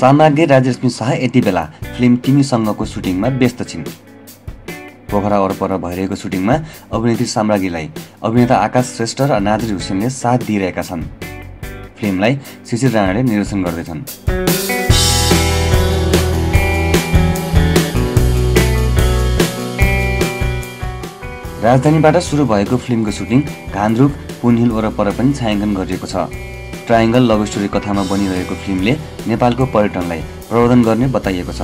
साम्राज्ञी राजलक्ष्मी शाह यति बेला फिल्म तिमीसँगको सुटिङमा व्यस्त छिन्। पोखरा वरपर भइरहेको सुटिङमा अभिनेत्री साम्राज्ञीलाई अभिनेता आकाश श्रेष्ठ र नादिर हुसेनले साथ दिइरहेका छन्। फिल्मलाई शिशिर राणाले निर्देशन गर्दैछन्। राजधानीबाट सुरु भएको फिल्मको सुटिङ घान्द्रुक पुनहिल वरपर पनि छायाङ्कन गरिएको छ। ट्रायङ्गल लभ स्टोरी कथामा बनिरहेको फिल्मले नेपालको पर्यटनलाई प्रवर्धन गर्ने बताइएको छ।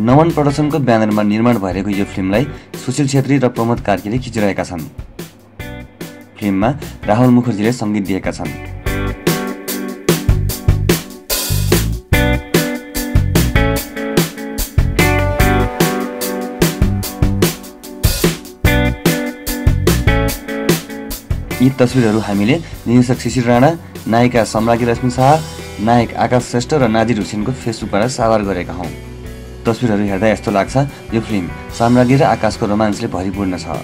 नवन प्रदर्शनको ब्यानरमा निर्माण भइरहेको यो फिल्मलाई सुशील छेत्री र प्रमोद कार्कीले खिचिरहेका छन्। फिल्ममा राहुल मुखर्जीले सङ्गीत दिएका छन्। यी तस्विरहरू हामीले निर्देशक शिशिर राणा नायिका सम्राज्ञी लक्ष्मी शाह नायक आकाश श्रेष्ठ र नाजिर हुसेनको फेसबुकबाट साभार गरेका हौँ। तस्विरहरू हेर्दा यस्तो लाग्छ यो फिल्म साम्राज्ञी र आकाशको रोमान्सले भरिपूर्ण छ।